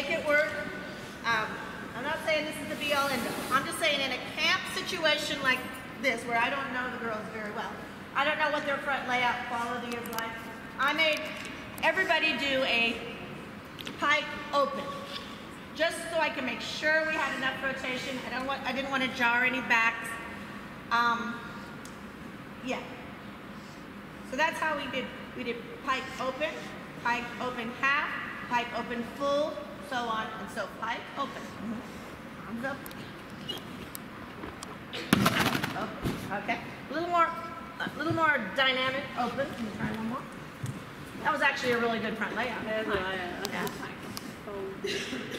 make it work. Um, I'm not saying this is the be all end all. I'm just saying in a camp situation like this, where I don't know the girls very well, I don't know what their front layout quality is like. I made everybody do a pike open, just so I can make sure we had enough rotation. I don't want, I didn't want to jar any backs. Um, yeah. So that's how we did. We did pike open, pike open half, pike open full, so on and so pike open. Arms up. Open. Okay. A little more, a little more dynamic. Open. Let me try one more. That was actually a really good front layout. Yeah.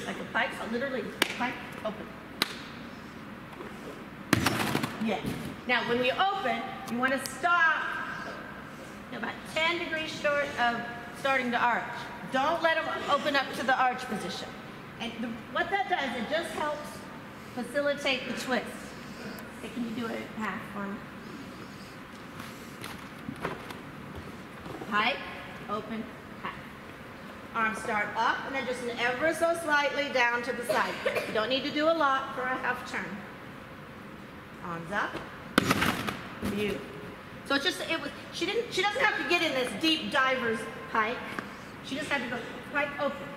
Like a pike, so literally pike open. Yeah. Now when we open, you want to stop about 10 degrees short of starting to arch. Don't let them open up to the arch position. And the, what that does, it just helps facilitate the twist. Okay, can you do it half for me? Pike, open, half. Arms start up and then just ever so slightly down to the side. You don't need to do a lot for a half turn. Arms up. Beautiful. So it's just it was she didn't she doesn't have to get in this deep diver's pike. She just had to go pike open.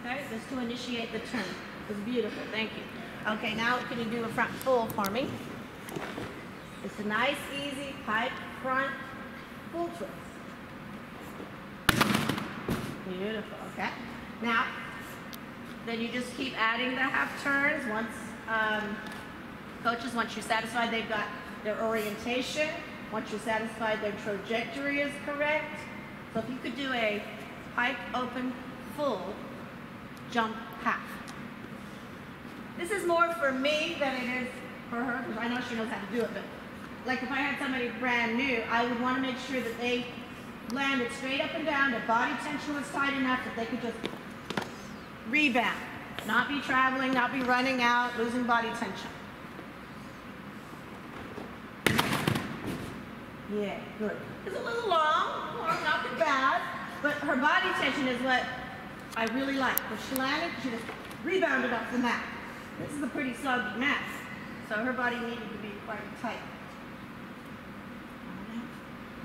Okay, just to initiate the turn. It was beautiful. Thank you. Okay, now can you do a front full for me? It's a nice, easy pike front full twist. Beautiful. Okay. Now, then you just keep adding the half turns once um, coaches once you're satisfied they've got their orientation once you're satisfied their trajectory is correct. So if you could do a pike open full jump half. This is more for me than it is for her because I know she knows how to do it. But like if I had somebody brand new, I would want to make sure that they landed straight up and down, their body tension was tight enough that they could just rebound. Not be traveling, not be running out, losing body tension. Yeah, good. It's a little long, long, not bad, but her body tension is what I really like. When she landed, she just rebounded off the mat. This is a pretty soggy mat, so her body needed to be quite tight.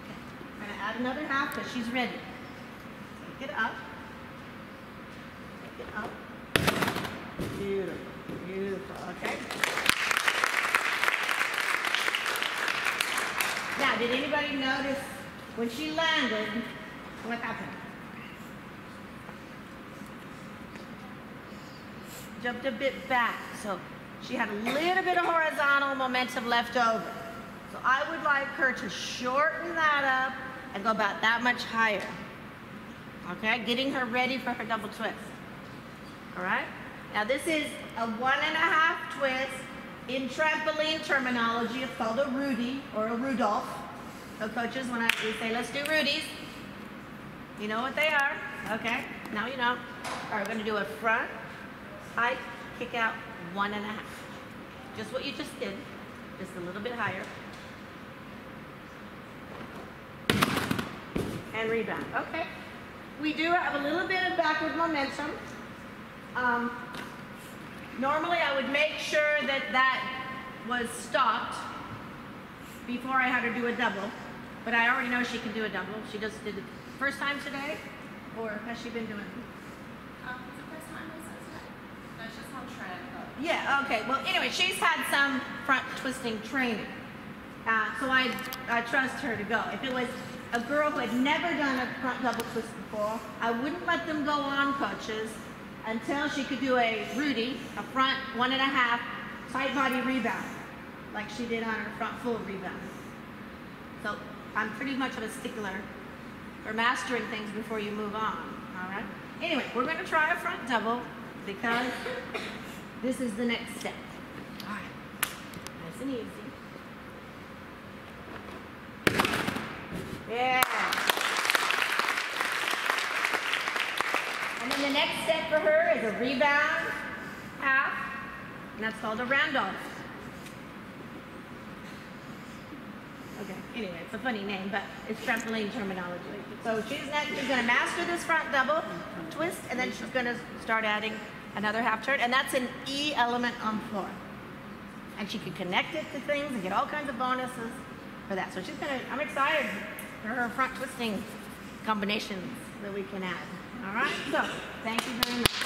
Okay, I'm gonna add another half because she's ready. Take it up. Take it up. Beautiful, beautiful, okay? Now, did anybody notice when she landed, what happened? Jumped a bit back, so she had a little bit of horizontal momentum left over. So I would like her to shorten that up and go about that much higher. Okay, getting her ready for her double twist. All right? Now this is a one and a half twist in trampoline terminology, it's called a Rudy or a Rudolph. So coaches, when I, we say, let's do Rudies, you know what they are. Okay, now you know. All right, we're gonna do a front, high, kick out, one and a half. Just what you just did, just a little bit higher. And rebound, okay. We do have a little bit of backward momentum. Um, Normally I would make sure that that was stopped before I had her do a double, but I already know she can do a double. She just did it first time today, or has she been doing it? Um, the first time was today. That's just on tramp. Yeah, okay. Well, anyway, she's had some front twisting training. Uh, so I, I trust her to go. If it was a girl who had never done a front double twist before, I wouldn't let them go on coaches until she could do a Rudy, a front one and a half, tight body rebound, like she did on her front full rebound. So I'm pretty much of a stickler for mastering things before you move on, all right? Anyway, we're gonna try a front double because this is the next step. All right, nice and easy. Yeah. And then the next step for her is a rebound half, and that's called a Randolph. Okay, anyway, it's a funny name, but it's trampoline terminology. So she's next, she's gonna master this front double twist, and then she's gonna start adding another half turn, and that's an E element on floor. And she can connect it to things and get all kinds of bonuses for that. So she's gonna, I'm excited for her front twisting combinations that we can add. All right, so thank you very much.